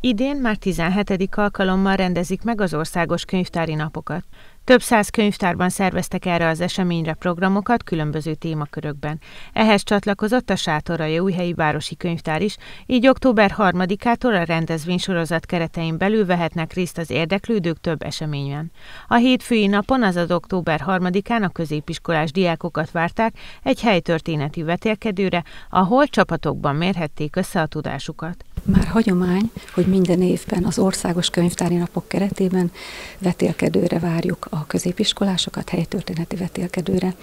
Idén már 17. alkalommal rendezik meg az országos könyvtári napokat. Több száz könyvtárban szerveztek erre az eseményre programokat különböző témakörökben. Ehhez csatlakozott a Sátorai Újhelyi Városi Könyvtár is, így október 3-ától a rendezvénysorozat keretein belül vehetnek részt az érdeklődők több eseményen. A hétfői napon, azaz október 3-án a középiskolás diákokat várták egy helytörténeti vetélkedőre, ahol csapatokban mérhették össze a tudásukat. Már hagyomány, hogy minden évben az országos könyvtári napok keretében vetélkedőre várjuk a középiskolásokat, helytörténeti vetélkedőre.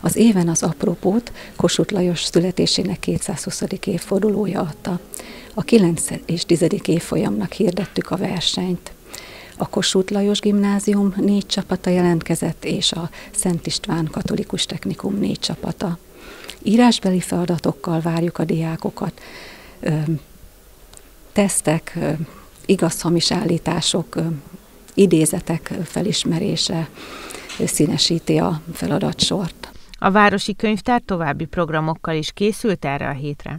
Az éven az apropót Kossuth Lajos születésének 220. évfordulója adta. A 9. és 10. évfolyamnak hirdettük a versenyt. A Kossuth Lajos Gimnázium négy csapata jelentkezett, és a Szent István Katolikus Technikum négy csapata. Írásbeli feladatokkal várjuk a diákokat, tesztek, igaz-hamis állítások, idézetek felismerése színesíti a feladatsort. A Városi Könyvtár további programokkal is készült erre a hétre.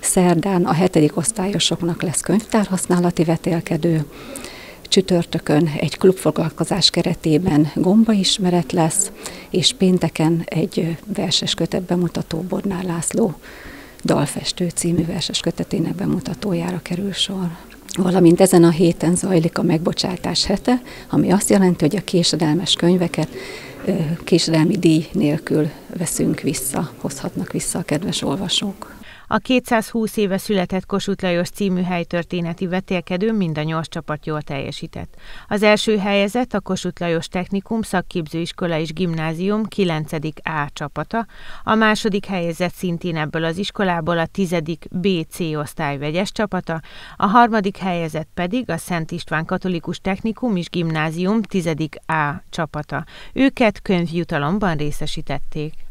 Szerdán a hetedik osztályosoknak lesz könyvtárhasználati vetélkedő, csütörtökön egy klubfoglalkozás keretében gombaismeret lesz, és pénteken egy verses kötet bemutató Bodnár László Dalfestő című verses kötetének bemutatójára kerül sor. Valamint ezen a héten zajlik a megbocsátás hete, ami azt jelenti, hogy a késedelmes könyveket késedelmi díj nélkül veszünk vissza, hozhatnak vissza a kedves olvasók. A 220 éve született Kossuth Lajos című helytörténeti vetélkedő mind a nyolc csapat jól teljesített. Az első helyezett a Kossuth Lajos Technikum szakképzőiskola és gimnázium 9. A csapata, a második helyezett szintén ebből az iskolából a 10. BC osztály vegyes csapata, a harmadik helyezett pedig a Szent István Katolikus Technikum és Gimnázium 10. A csapata. Őket könyvjutalomban részesítették.